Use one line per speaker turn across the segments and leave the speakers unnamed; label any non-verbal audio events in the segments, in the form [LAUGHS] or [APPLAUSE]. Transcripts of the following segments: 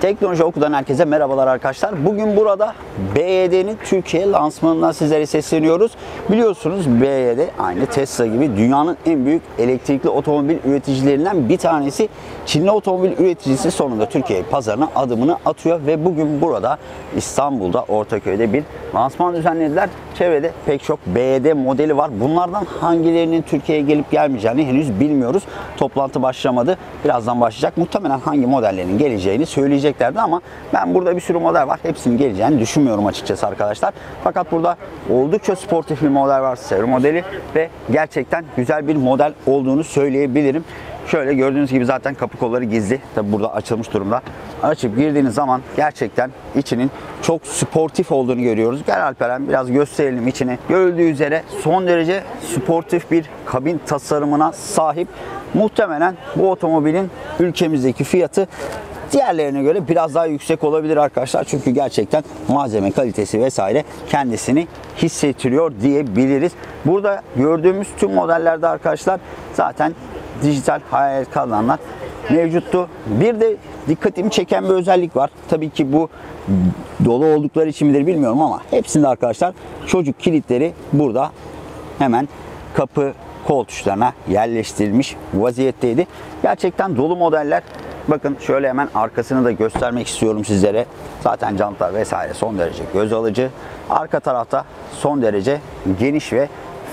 Teknoloji Oku'dan herkese merhabalar arkadaşlar. Bugün burada BYD'nin Türkiye lansmanından sizlere sesleniyoruz. Biliyorsunuz BYD aynı Tesla gibi dünyanın en büyük elektrikli otomobil üreticilerinden bir tanesi. Çinli otomobil üreticisi sonunda Türkiye pazarına adımını atıyor ve bugün burada İstanbul'da Ortaköy'de bir lansman düzenlediler. Çevrede pek çok BYD modeli var. Bunlardan hangilerinin Türkiye'ye gelip gelmeyeceğini henüz bilmiyoruz. Toplantı başlamadı. Birazdan başlayacak. Muhtemelen hangi modellerin geleceğini söyleyeceklerdi ama ben burada bir sürü model var. Hepsinin geleceğini düşünmüyorum açıkçası arkadaşlar. Fakat burada oldukça sportif bir model var. Seri modeli ve gerçekten güzel bir model olduğunu söyleyebilirim. Şöyle gördüğünüz gibi zaten kapı kolları gizli. Tabi burada açılmış durumda. Açıp girdiğiniz zaman gerçekten içinin çok sportif olduğunu görüyoruz. Gel Alperen biraz gösterelim içini. Görüldüğü üzere son derece sportif bir kabin tasarımına sahip. Muhtemelen bu otomobilin ülkemizdeki fiyatı diğerlerine göre biraz daha yüksek olabilir arkadaşlar. Çünkü gerçekten malzeme kalitesi vesaire kendisini hissettiriyor diyebiliriz. Burada gördüğümüz tüm modellerde arkadaşlar zaten dijital hayalet kadranlar mevcuttu. Bir de dikkatimi çeken bir özellik var. Tabii ki bu dolu oldukları için midir bilmiyorum ama hepsinde arkadaşlar çocuk kilitleri burada hemen kapı kol tuşlarına yerleştirilmiş vaziyetteydi. Gerçekten dolu modeller. Bakın şöyle hemen arkasını da göstermek istiyorum sizlere. Zaten jantlar vesaire son derece göz alıcı. Arka tarafta son derece geniş ve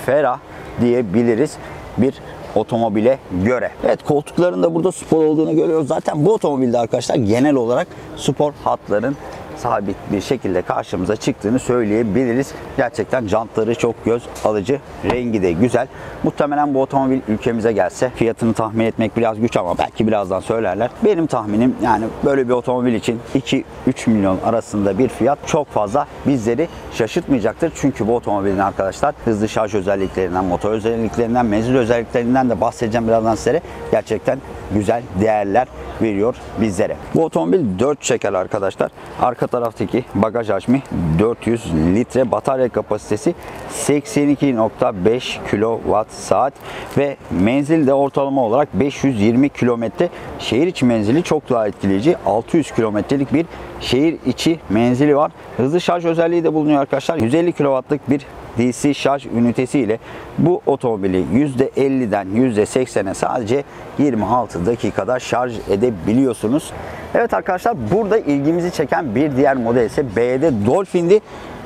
ferah diyebiliriz bir otomobile göre. Evet koltukların da burada spor olduğunu görüyoruz. Zaten bu otomobilde arkadaşlar genel olarak spor hatların sabit bir şekilde karşımıza çıktığını söyleyebiliriz. Gerçekten jantları çok göz alıcı, rengi de güzel. Muhtemelen bu otomobil ülkemize gelse fiyatını tahmin etmek biraz güç ama belki birazdan söylerler. Benim tahminim yani böyle bir otomobil için 2-3 milyon arasında bir fiyat çok fazla bizleri şaşırtmayacaktır. Çünkü bu otomobilin arkadaşlar hızlı şarj özelliklerinden, motor özelliklerinden, menzil özelliklerinden de bahsedeceğim birazdan sizlere. Gerçekten güzel değerler veriyor bizlere. Bu otomobil 4 çeker arkadaşlar. Arka taraftaki bagaj hacmi 400 litre, batarya kapasitesi 82.5 kWh saat ve menzil de ortalama olarak 520 kilometre. Şehir içi menzili çok daha etkileyici. 600 kilometrelik bir şehir içi menzili var. Hızlı şarj özelliği de bulunuyor arkadaşlar. 150 kW'lık bir DC şarj ünitesi ile bu otomobili %50'den %80'e sadece 26 dakikada şarj edebiliyorsunuz. Evet arkadaşlar burada ilgimizi çeken bir diğer model ise BYD Dolphin'di.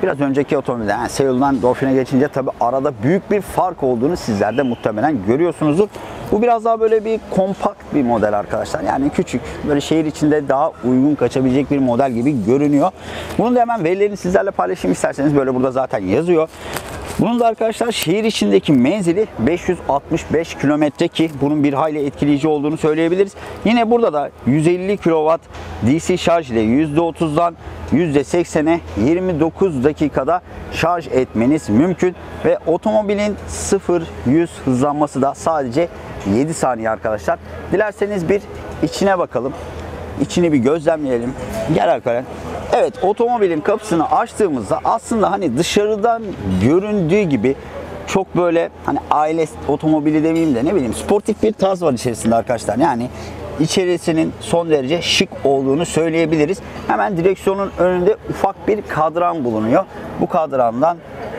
Biraz önceki otomobilde yani Seul'dan Dolphin'e geçince tabi arada büyük bir fark olduğunu sizler de muhtemelen görüyorsunuzdur. Bu biraz daha böyle bir kompakt bir model arkadaşlar. Yani küçük, böyle şehir içinde daha uygun kaçabilecek bir model gibi görünüyor. Bunun da hemen verilerini sizlerle paylaşayım isterseniz. Böyle burada zaten yazıyor. Bunun da arkadaşlar şehir içindeki menzili 565 kilometre ki bunun bir hayli etkileyici olduğunu söyleyebiliriz. Yine burada da 150 kW DC şarj ile %30'dan %80'e 29 dakikada şarj etmeniz mümkün ve otomobilin 0-100 hızlanması da sadece 7 saniye arkadaşlar. Dilerseniz bir içine bakalım. İçini bir gözlemleyelim. Gel Alperen. Evet otomobilin kapısını açtığımızda aslında hani dışarıdan göründüğü gibi çok böyle hani aile otomobili demeyeyim de ne bileyim sportif bir tarz var içerisinde arkadaşlar. Yani içerisinin son derece şık olduğunu söyleyebiliriz. Hemen direksiyonun önünde ufak bir kadran bulunuyor. Bu kadrandan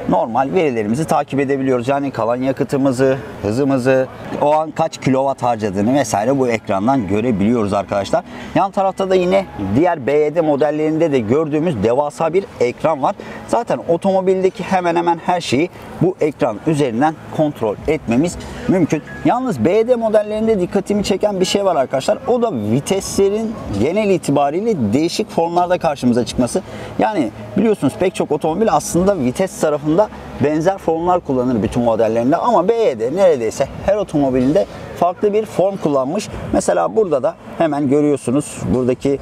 normal verilerimizi takip edebiliyoruz. Yani kalan yakıtımızı, hızımızı, o an kaç kilowatt harcadığını vesaire bu ekrandan görebiliyoruz arkadaşlar. Yan tarafta da yine diğer BYD modellerinde de gördüğümüz devasa bir ekran var. Zaten otomobildeki hemen hemen her şeyi bu ekran üzerinden kontrol etmemiz mümkün. Yalnız BYD modellerinde dikkatimi çeken bir şey var arkadaşlar. O da viteslerin genel itibariyle değişik formlarda karşımıza çıkması. Yani biliyorsunuz pek çok otomobil aslında vites tarafında benzer formlar kullanır bütün modellerinde ama BYD neredeyse her otomobilinde farklı bir form kullanmış. Mesela burada da hemen görüyorsunuz buradaki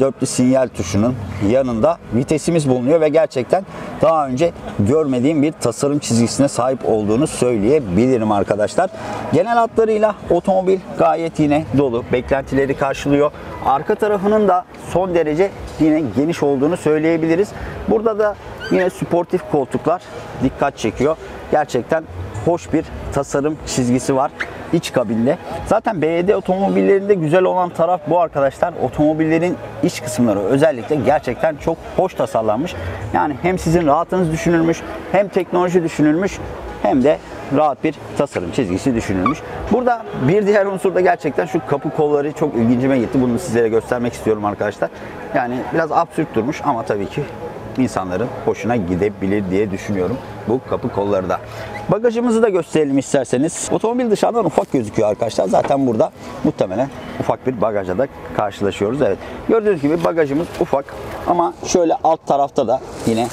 dörtlü sinyal tuşunun yanında vitesimiz bulunuyor ve gerçekten daha önce görmediğim bir tasarım çizgisine sahip olduğunu söyleyebilirim arkadaşlar. Genel hatlarıyla otomobil gayet yine dolu. Beklentileri karşılıyor. Arka tarafının da son derece yine geniş olduğunu söyleyebiliriz. Burada da yine sportif koltuklar dikkat çekiyor. Gerçekten hoş bir tasarım çizgisi var. iç kabinde. Zaten BYD otomobillerinde güzel olan taraf bu arkadaşlar. Otomobillerin iç kısımları özellikle gerçekten çok hoş tasarlanmış. Yani hem sizin rahatınız düşünülmüş, hem teknoloji düşünülmüş, hem de rahat bir tasarım çizgisi düşünülmüş. Burada bir diğer unsur da gerçekten şu kapı kolları çok ilgincime gitti. Bunu sizlere göstermek istiyorum arkadaşlar. Yani biraz absürt durmuş ama tabii ki insanların hoşuna gidebilir diye düşünüyorum bu kapı kolları da. Bagajımızı da gösterelim isterseniz. Otomobil dışarıdan ufak gözüküyor arkadaşlar. Zaten burada muhtemelen ufak bir bagaja da karşılaşıyoruz. Evet. Gördüğünüz gibi bagajımız ufak ama şöyle alt tarafta da yine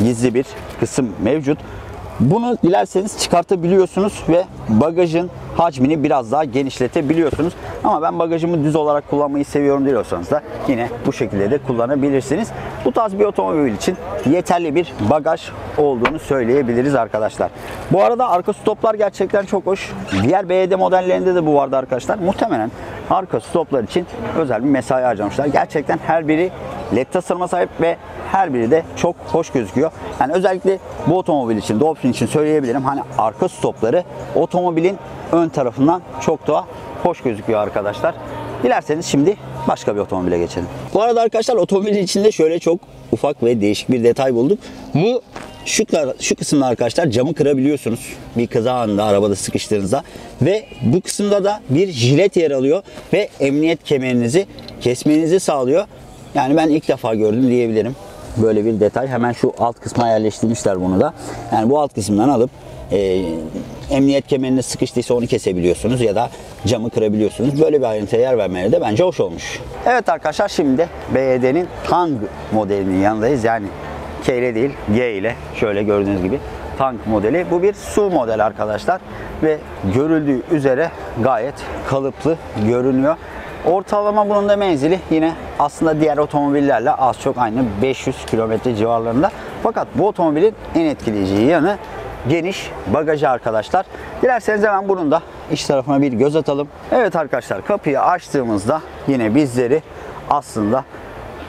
gizli bir kısım mevcut. Bunu dilerseniz çıkartabiliyorsunuz ve bagajın hacmini biraz daha genişletebiliyorsunuz. Ama ben bagajımı düz olarak kullanmayı seviyorum diyorsanız da yine bu şekilde de kullanabilirsiniz. Bu tarz bir otomobil için yeterli bir bagaj olduğunu söyleyebiliriz arkadaşlar. Bu arada arka stoplar gerçekten çok hoş. Diğer BYD modellerinde de bu vardı arkadaşlar. Muhtemelen arka stoplar için özel bir mesai harcamışlar. Gerçekten her biri led tasarıma sahip ve her biri de çok hoş gözüküyor. Yani özellikle bu otomobil için, Dolphin için söyleyebilirim. Hani arka stopları otomobilin ön tarafından çok daha hoş gözüküyor arkadaşlar. Dilerseniz şimdi başka bir otomobile geçelim. Bu arada arkadaşlar otomobilin içinde şöyle çok ufak ve değişik bir detay bulduk. Bu şu, şu kısımda arkadaşlar camı kırabiliyorsunuz. Bir kaza anında arabada sıkıştığınızda. Ve bu kısımda da bir jilet yer alıyor. Ve emniyet kemerinizi kesmenizi sağlıyor. Yani ben ilk defa gördüm diyebilirim. Böyle bir detay. Hemen şu alt kısma yerleştirmişler bunu da. Yani bu alt kısımdan alıp e, emniyet kemerine sıkıştıysa onu kesebiliyorsunuz ya da camı kırabiliyorsunuz. Böyle bir ayrıntıya yer vermeleri de bence hoş olmuş. Evet arkadaşlar şimdi BYD'nin Tang modelinin yanındayız. Yani K ile değil G ile şöyle gördüğünüz gibi tank modeli. Bu bir su model arkadaşlar ve görüldüğü üzere gayet kalıplı görünüyor. Ortalama bunun da menzili yine aslında diğer otomobillerle az çok aynı 500 kilometre civarlarında. Fakat bu otomobilin en etkileyici yanı geniş bagajı arkadaşlar. Dilerseniz hemen bunun da iç tarafına bir göz atalım. Evet arkadaşlar kapıyı açtığımızda yine bizleri aslında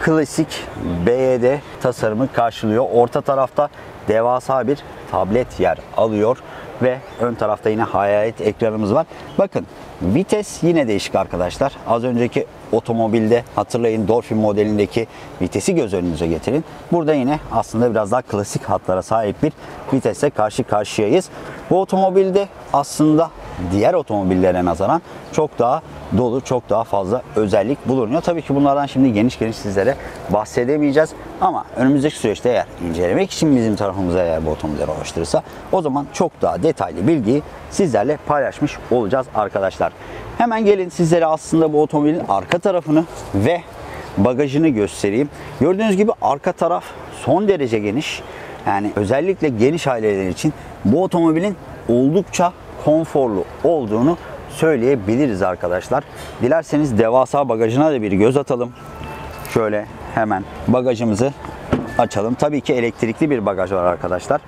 klasik BYD tasarımı karşılıyor. Orta tarafta devasa bir tablet yer alıyor ve ön tarafta yine hayalet ekranımız var. Bakın vites yine değişik arkadaşlar. Az önceki otomobilde hatırlayın Dolphin modelindeki vitesi göz önünüze getirin. Burada yine aslında biraz daha klasik hatlara sahip bir vitese karşı karşıyayız. Bu otomobilde aslında diğer otomobillere nazaran çok daha dolu, çok daha fazla özellik bulunuyor. Tabii ki bunlardan şimdi geniş geniş sizlere bahsedemeyeceğiz. Ama önümüzdeki süreçte eğer incelemek için bizim tarafımıza eğer bu otomobilleri ulaştırırsa o zaman çok daha detaylı bilgiyi sizlerle paylaşmış olacağız arkadaşlar. Hemen gelin sizlere aslında bu otomobilin arka tarafını ve bagajını göstereyim. Gördüğünüz gibi arka taraf son derece geniş. Yani özellikle geniş aileler için bu otomobilin oldukça konforlu olduğunu söyleyebiliriz arkadaşlar. Dilerseniz devasa bagajına da bir göz atalım. Şöyle hemen bagajımızı açalım. Tabii ki elektrikli bir bagaj var arkadaşlar.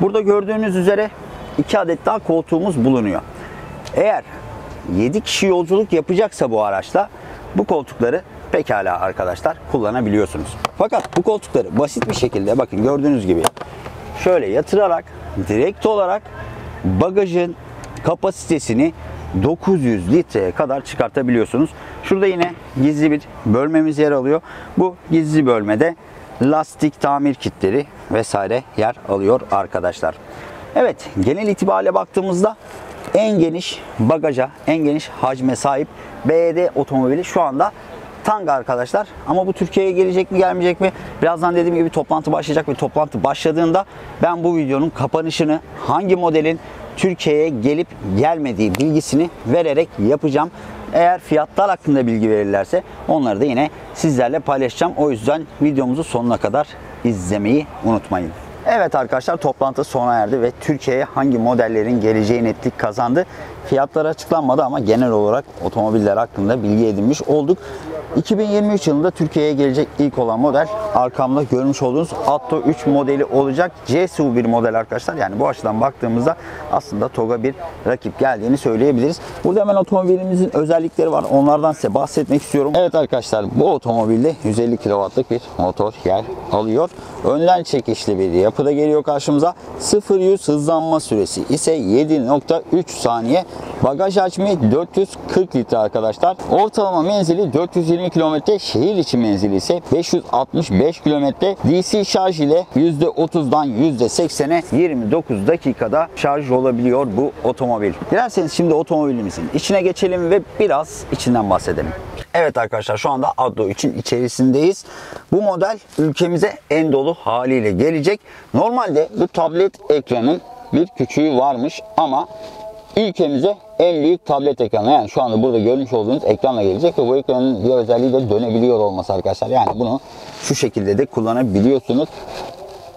Burada gördüğünüz üzere iki adet daha koltuğumuz bulunuyor. Eğer 7 kişi yolculuk yapacaksa bu araçla bu koltukları pekala arkadaşlar kullanabiliyorsunuz. Fakat bu koltukları basit bir şekilde bakın gördüğünüz gibi şöyle yatırarak direkt olarak bagajın kapasitesini 900 litreye kadar çıkartabiliyorsunuz. Şurada yine gizli bir bölmemiz yer alıyor. Bu gizli bölmede lastik tamir kitleri vesaire yer alıyor arkadaşlar. Evet genel itibariyle baktığımızda en geniş bagaja, en geniş hacme sahip BYD otomobili şu anda Tang arkadaşlar. Ama bu Türkiye'ye gelecek mi gelmeyecek mi? Birazdan dediğim gibi toplantı başlayacak ve toplantı başladığında ben bu videonun kapanışını hangi modelin Türkiye'ye gelip gelmediği bilgisini vererek yapacağım. Eğer fiyatlar hakkında bilgi verirlerse onları da yine sizlerle paylaşacağım. O yüzden videomuzu sonuna kadar izlemeyi unutmayın. Evet arkadaşlar toplantı sona erdi ve Türkiye'ye hangi modellerin geleceği netlik kazandı. Fiyatlar açıklanmadı ama genel olarak otomobiller hakkında bilgi edinmiş olduk. 2023 yılında Türkiye'ye gelecek ilk olan model arkamda görmüş olduğunuz Atto 3 modeli olacak. CSU bir model arkadaşlar. Yani bu açıdan baktığımızda aslında TOG'a bir rakip geldiğini söyleyebiliriz. Burada hemen otomobilimizin özellikleri var. Onlardan size bahsetmek istiyorum. Evet arkadaşlar bu otomobilde 150 kW'lık bir motor yer alıyor. Önden çekişli bir yapı yapıda geliyor karşımıza. 0-100 hızlanma süresi ise 7.3 saniye. Bagaj hacmi 440 litre arkadaşlar. Ortalama menzili 420 km, şehir içi menzili ise 565 km. DC şarj ile %30'dan %80'e 29 dakikada şarj olabiliyor bu otomobil. Dilerseniz şimdi otomobilimizin içine geçelim ve biraz içinden bahsedelim. Evet arkadaşlar şu anda Addo için içerisindeyiz. Bu model ülkemize en dolu haliyle gelecek. Normalde bu tablet ekranın bir küçüğü varmış ama ülkemize en büyük tablet ekranı yani şu anda burada görmüş olduğunuz ekranla gelecek ve bu ekranın bir özelliği de dönebiliyor olması arkadaşlar. Yani bunu şu şekilde de kullanabiliyorsunuz.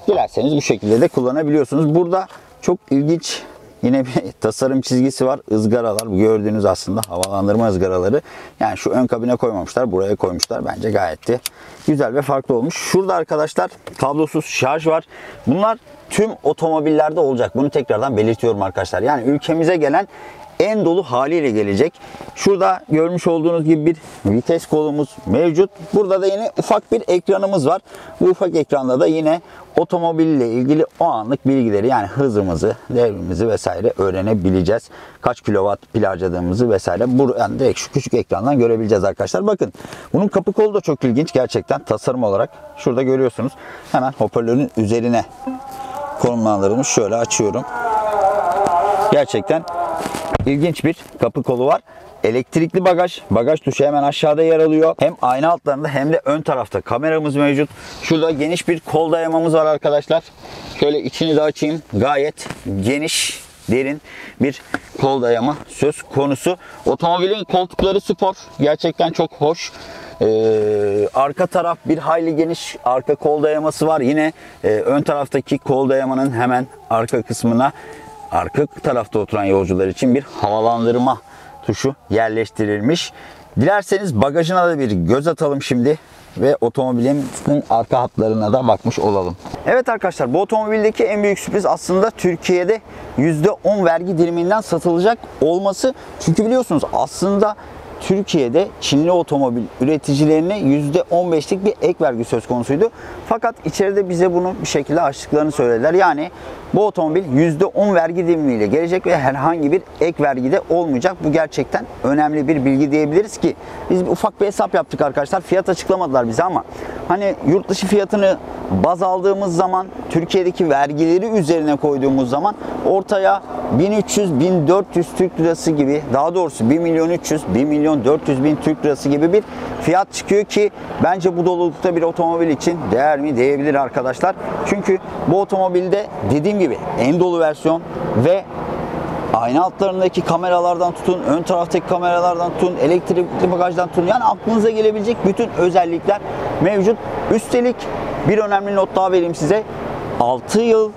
Dilerseniz bu şekilde de kullanabiliyorsunuz. Burada çok ilginç Yine bir [LAUGHS] tasarım çizgisi var. Izgaralar. Gördüğünüz aslında havalandırma ızgaraları. Yani şu ön kabine koymamışlar. Buraya koymuşlar. Bence gayet de güzel ve farklı olmuş. Şurada arkadaşlar kablosuz şarj var. Bunlar tüm otomobillerde olacak. Bunu tekrardan belirtiyorum arkadaşlar. Yani ülkemize gelen en dolu haliyle gelecek. Şurada görmüş olduğunuz gibi bir vites kolumuz mevcut. Burada da yine ufak bir ekranımız var. Bu ufak ekranda da yine otomobille ilgili o anlık bilgileri yani hızımızı, devrimizi vesaire öğrenebileceğiz. Kaç kilowatt pil harcadığımızı vesaire. Bu yani direkt şu küçük ekrandan görebileceğiz arkadaşlar. Bakın bunun kapı kolu da çok ilginç gerçekten tasarım olarak. Şurada görüyorsunuz. Hemen hoparlörün üzerine konumlandırılmış. Şöyle açıyorum. Gerçekten ilginç bir kapı kolu var. Elektrikli bagaj. Bagaj tuşu hemen aşağıda yer alıyor. Hem ayna altlarında hem de ön tarafta kameramız mevcut. Şurada geniş bir kol dayamamız var arkadaşlar. Şöyle içini de açayım. Gayet geniş, derin bir kol dayama söz konusu. Otomobilin koltukları spor. Gerçekten çok hoş. Ee, arka taraf bir hayli geniş arka kol dayaması var. Yine e, ön taraftaki kol dayamanın hemen arka kısmına arka tarafta oturan yolcular için bir havalandırma tuşu yerleştirilmiş. Dilerseniz bagajına da bir göz atalım şimdi ve otomobilin arka hatlarına da bakmış olalım. Evet arkadaşlar bu otomobildeki en büyük sürpriz aslında Türkiye'de %10 vergi diliminden satılacak olması. Çünkü biliyorsunuz aslında Türkiye'de Çinli otomobil üreticilerine %15'lik bir ek vergi söz konusuydu. Fakat içeride bize bunu bir şekilde açtıklarını söylediler. Yani bu otomobil %10 vergi dilimiyle gelecek ve herhangi bir ek vergi de olmayacak. Bu gerçekten önemli bir bilgi diyebiliriz ki biz bir ufak bir hesap yaptık arkadaşlar. Fiyat açıklamadılar bize ama hani yurt dışı fiyatını baz aldığımız zaman Türkiye'deki vergileri üzerine koyduğumuz zaman ortaya 1300-1400 Türk lirası gibi daha doğrusu 1 milyon 300 1 milyon 400 bin Türk lirası gibi bir fiyat çıkıyor ki bence bu dolulukta bir otomobil için değer mi diyebilir arkadaşlar. Çünkü bu otomobilde dediğim gibi en dolu versiyon ve ayna altlarındaki kameralardan tutun, ön taraftaki kameralardan tutun, elektrikli bagajdan tutun. Yani aklınıza gelebilecek bütün özellikler mevcut. Üstelik bir önemli not daha vereyim size. 6 yıl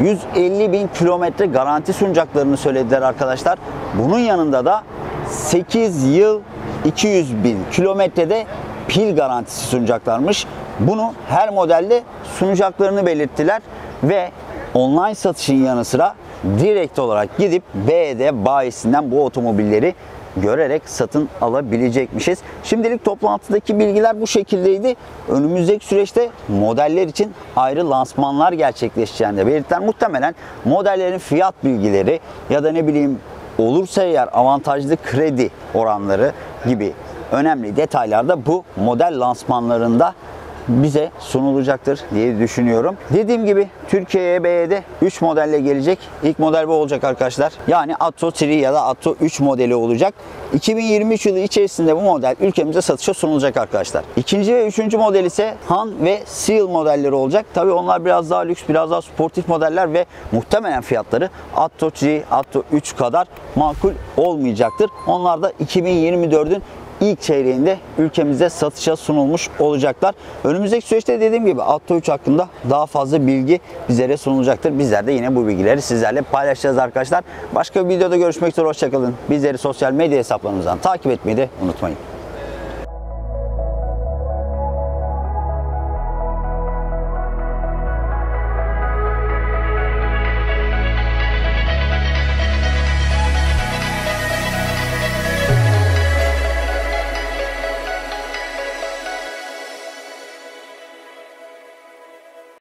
150 bin kilometre garanti sunacaklarını söylediler arkadaşlar. Bunun yanında da 8 yıl 200 bin kilometrede pil garantisi sunacaklarmış. Bunu her modelde sunacaklarını belirttiler ve online satışın yanı sıra direkt olarak gidip BD bayisinden bu otomobilleri görerek satın alabilecekmişiz. Şimdilik toplantıdaki bilgiler bu şekildeydi. Önümüzdeki süreçte modeller için ayrı lansmanlar gerçekleşeceğini de belirttiler. Muhtemelen modellerin fiyat bilgileri ya da ne bileyim olursa eğer avantajlı kredi oranları gibi önemli detaylar da bu model lansmanlarında bize sunulacaktır diye düşünüyorum. Dediğim gibi Türkiye'ye BYD 3 modelle gelecek. İlk model bu olacak arkadaşlar. Yani Atto 3 ya da Atto 3 modeli olacak. 2023 yılı içerisinde bu model ülkemize satışa sunulacak arkadaşlar. İkinci ve üçüncü model ise Han ve Seal modelleri olacak. Tabi onlar biraz daha lüks, biraz daha sportif modeller ve muhtemelen fiyatları Atto G, Atto 3 kadar makul olmayacaktır. Onlar da 2024'ün ilk çeyreğinde ülkemize satışa sunulmuş olacaklar. Önümüzdeki süreçte dediğim gibi Atto 3 hakkında daha fazla bilgi bizlere sunulacaktır. Bizler de yine bu bilgileri sizlerle paylaşacağız arkadaşlar. Başka bir videoda görüşmek üzere hoşçakalın. Bizleri sosyal medya hesaplarımızdan takip etmeyi de unutmayın.